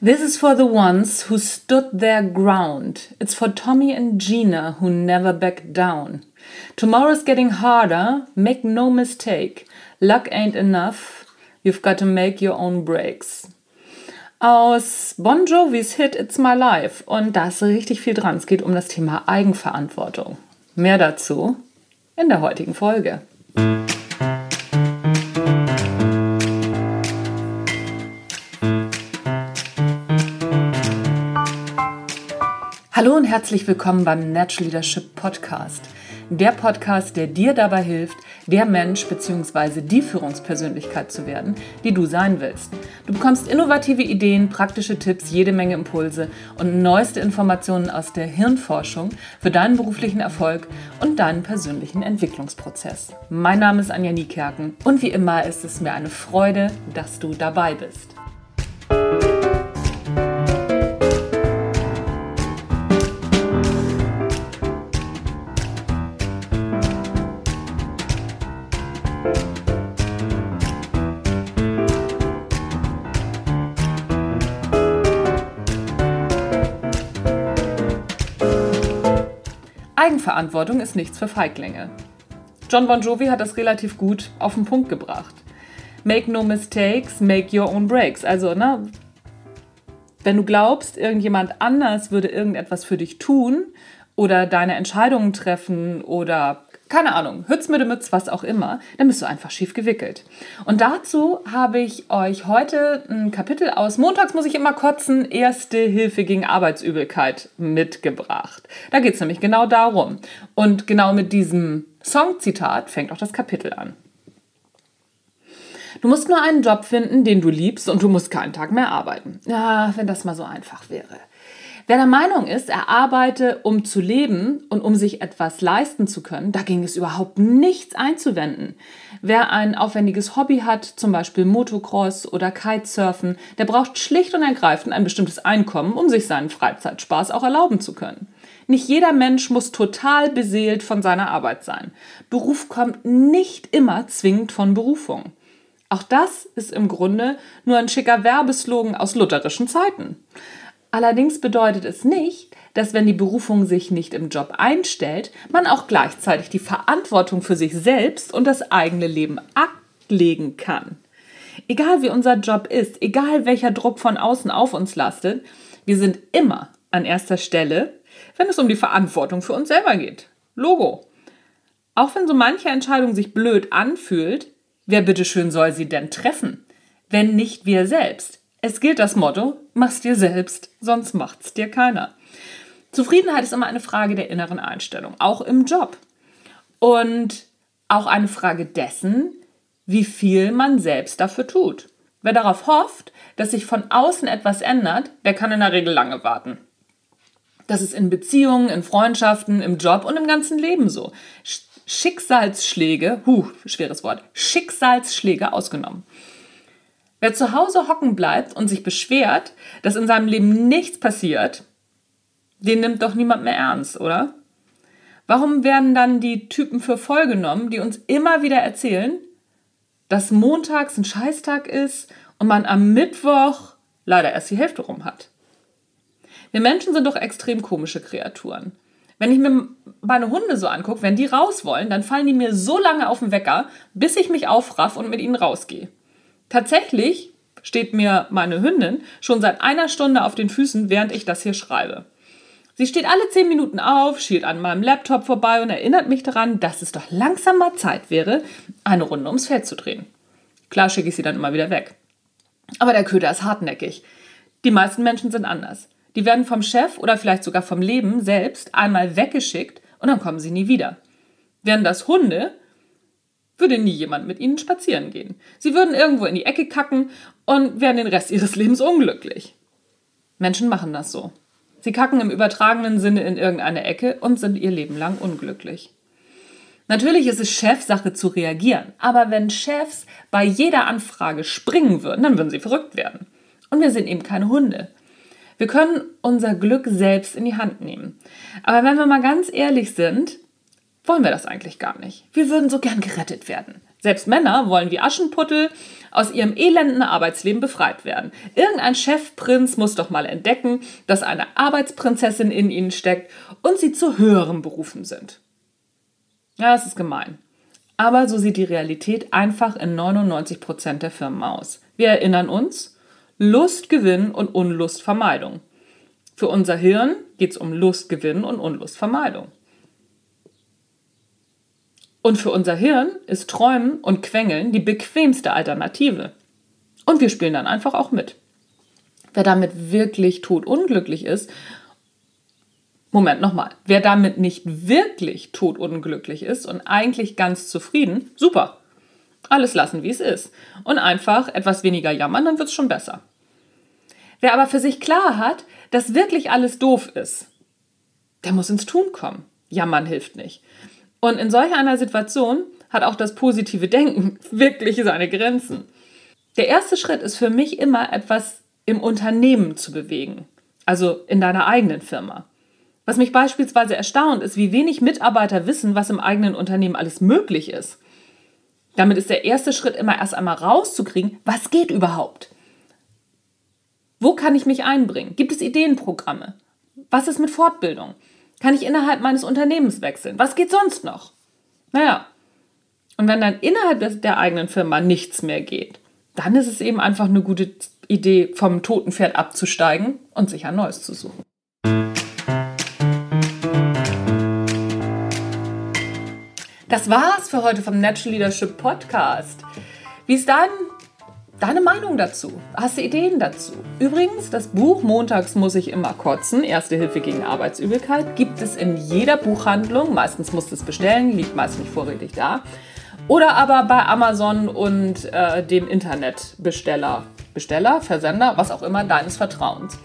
This is for the ones who stood their ground. It's for Tommy and Gina who never backed down. Tomorrow's getting harder, make no mistake. Luck ain't enough, you've got to make your own breaks. Aus Bon Jovis Hit It's My Life. Und da ist richtig viel dran. Es geht um das Thema Eigenverantwortung. Mehr dazu in der heutigen Folge. Hallo und herzlich willkommen beim Natural Leadership Podcast. Der Podcast, der dir dabei hilft, der Mensch bzw. die Führungspersönlichkeit zu werden, die du sein willst. Du bekommst innovative Ideen, praktische Tipps, jede Menge Impulse und neueste Informationen aus der Hirnforschung für deinen beruflichen Erfolg und deinen persönlichen Entwicklungsprozess. Mein Name ist Anja Niekerken und wie immer ist es mir eine Freude, dass du dabei bist. Eigenverantwortung ist nichts für Feiglinge. John Bon Jovi hat das relativ gut auf den Punkt gebracht. Make no mistakes, make your own breaks. Also, ne, wenn du glaubst, irgendjemand anders würde irgendetwas für dich tun oder deine Entscheidungen treffen oder keine Ahnung, Hütz mit dem Mütz, was auch immer, dann bist du einfach schief gewickelt. Und dazu habe ich euch heute ein Kapitel aus Montags muss ich immer kotzen, Erste Hilfe gegen Arbeitsübelkeit mitgebracht. Da geht es nämlich genau darum. Und genau mit diesem Songzitat fängt auch das Kapitel an. Du musst nur einen Job finden, den du liebst und du musst keinen Tag mehr arbeiten. Ja, wenn das mal so einfach wäre. Wer der Meinung ist, er arbeite, um zu leben und um sich etwas leisten zu können, da ging es überhaupt nichts einzuwenden. Wer ein aufwendiges Hobby hat, zum Beispiel Motocross oder Kitesurfen, der braucht schlicht und ergreifend ein bestimmtes Einkommen, um sich seinen Freizeitspaß auch erlauben zu können. Nicht jeder Mensch muss total beseelt von seiner Arbeit sein. Beruf kommt nicht immer zwingend von Berufung. Auch das ist im Grunde nur ein schicker Werbeslogan aus lutherischen Zeiten. Allerdings bedeutet es nicht, dass wenn die Berufung sich nicht im Job einstellt, man auch gleichzeitig die Verantwortung für sich selbst und das eigene Leben ablegen kann. Egal wie unser Job ist, egal welcher Druck von außen auf uns lastet, wir sind immer an erster Stelle, wenn es um die Verantwortung für uns selber geht. Logo. Auch wenn so manche Entscheidung sich blöd anfühlt, wer bitteschön soll sie denn treffen? Wenn nicht wir selbst. Es gilt das Motto, mach's dir selbst, sonst macht's dir keiner. Zufriedenheit ist immer eine Frage der inneren Einstellung, auch im Job. Und auch eine Frage dessen, wie viel man selbst dafür tut. Wer darauf hofft, dass sich von außen etwas ändert, der kann in der Regel lange warten. Das ist in Beziehungen, in Freundschaften, im Job und im ganzen Leben so. Schicksalsschläge, huh, schweres Wort, Schicksalsschläge ausgenommen. Wer zu Hause hocken bleibt und sich beschwert, dass in seinem Leben nichts passiert, den nimmt doch niemand mehr ernst, oder? Warum werden dann die Typen für voll genommen, die uns immer wieder erzählen, dass montags ein Scheißtag ist und man am Mittwoch leider erst die Hälfte rum hat? Wir Menschen sind doch extrem komische Kreaturen. Wenn ich mir meine Hunde so angucke, wenn die raus wollen, dann fallen die mir so lange auf den Wecker, bis ich mich aufraff und mit ihnen rausgehe. Tatsächlich steht mir meine Hündin schon seit einer Stunde auf den Füßen, während ich das hier schreibe. Sie steht alle zehn Minuten auf, schielt an meinem Laptop vorbei und erinnert mich daran, dass es doch langsam mal Zeit wäre, eine Runde ums Feld zu drehen. Klar schicke ich sie dann immer wieder weg. Aber der Köder ist hartnäckig. Die meisten Menschen sind anders. Die werden vom Chef oder vielleicht sogar vom Leben selbst einmal weggeschickt und dann kommen sie nie wieder. Während das Hunde würde nie jemand mit ihnen spazieren gehen. Sie würden irgendwo in die Ecke kacken und wären den Rest ihres Lebens unglücklich. Menschen machen das so. Sie kacken im übertragenen Sinne in irgendeine Ecke und sind ihr Leben lang unglücklich. Natürlich ist es Chefsache zu reagieren, aber wenn Chefs bei jeder Anfrage springen würden, dann würden sie verrückt werden. Und wir sind eben keine Hunde. Wir können unser Glück selbst in die Hand nehmen. Aber wenn wir mal ganz ehrlich sind, wollen wir das eigentlich gar nicht. Wir würden so gern gerettet werden. Selbst Männer wollen wie Aschenputtel aus ihrem elenden Arbeitsleben befreit werden. Irgendein Chefprinz muss doch mal entdecken, dass eine Arbeitsprinzessin in ihnen steckt und sie zu höherem berufen sind. Ja, es ist gemein. Aber so sieht die Realität einfach in 99 Prozent der Firmen aus. Wir erinnern uns, Lustgewinn und Unlustvermeidung. Für unser Hirn geht es um Lustgewinn und Unlustvermeidung. Und für unser Hirn ist Träumen und Quengeln die bequemste Alternative. Und wir spielen dann einfach auch mit. Wer damit wirklich totunglücklich ist, Moment nochmal, wer damit nicht wirklich totunglücklich ist und eigentlich ganz zufrieden, super. Alles lassen, wie es ist. Und einfach etwas weniger jammern, dann wird es schon besser. Wer aber für sich klar hat, dass wirklich alles doof ist, der muss ins Tun kommen. Jammern hilft nicht. Und in solch einer Situation hat auch das positive Denken wirklich seine Grenzen. Der erste Schritt ist für mich immer etwas im Unternehmen zu bewegen, also in deiner eigenen Firma. Was mich beispielsweise erstaunt, ist, wie wenig Mitarbeiter wissen, was im eigenen Unternehmen alles möglich ist. Damit ist der erste Schritt immer erst einmal rauszukriegen, was geht überhaupt. Wo kann ich mich einbringen? Gibt es Ideenprogramme? Was ist mit Fortbildung? Kann ich innerhalb meines Unternehmens wechseln? Was geht sonst noch? Naja, und wenn dann innerhalb der eigenen Firma nichts mehr geht, dann ist es eben einfach eine gute Idee, vom toten Pferd abzusteigen und sich ein neues zu suchen. Das war's für heute vom Natural Leadership Podcast. Wie ist dein deine Meinung dazu? Hast du Ideen dazu? Übrigens, das Buch Montags muss ich immer kotzen, Erste Hilfe gegen Arbeitsübelkeit, gibt es in jeder Buchhandlung. Meistens musst du es bestellen, liegt meist nicht vorrätig da. Oder aber bei Amazon und äh, dem Internetbesteller, Besteller, Versender, was auch immer, deines Vertrauens.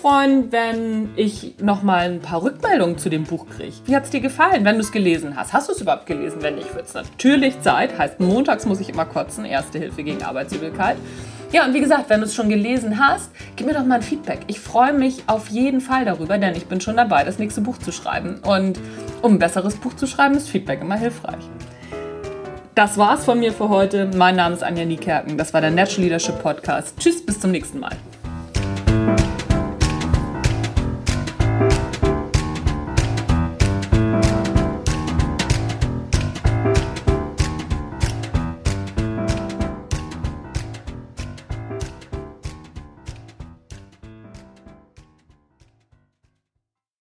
Freuen, wenn ich nochmal ein paar Rückmeldungen zu dem Buch kriege. Wie hat es dir gefallen, wenn du es gelesen hast? Hast du es überhaupt gelesen? Wenn nicht, wird es natürlich Zeit. Heißt, montags muss ich immer kotzen. Erste Hilfe gegen Arbeitsübelkeit. Ja, und wie gesagt, wenn du es schon gelesen hast, gib mir doch mal ein Feedback. Ich freue mich auf jeden Fall darüber, denn ich bin schon dabei, das nächste Buch zu schreiben. Und um ein besseres Buch zu schreiben, ist Feedback immer hilfreich. Das war's von mir für heute. Mein Name ist Anja Niekerken. Das war der Natural Leadership Podcast. Tschüss, bis zum nächsten Mal.